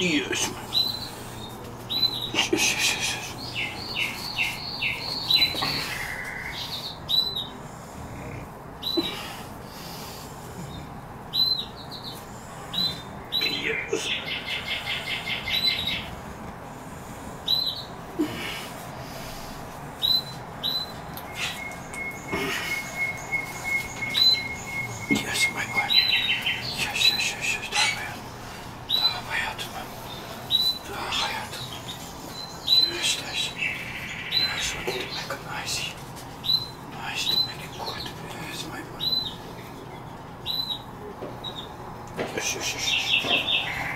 Есть. Сейчас, сейчас, сейчас. Yes. recognize you. Nice to make it good. Yes, my boy. Yes, yes, yes,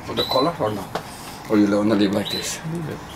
For the collar or no? Or you only leave like this? Leave it.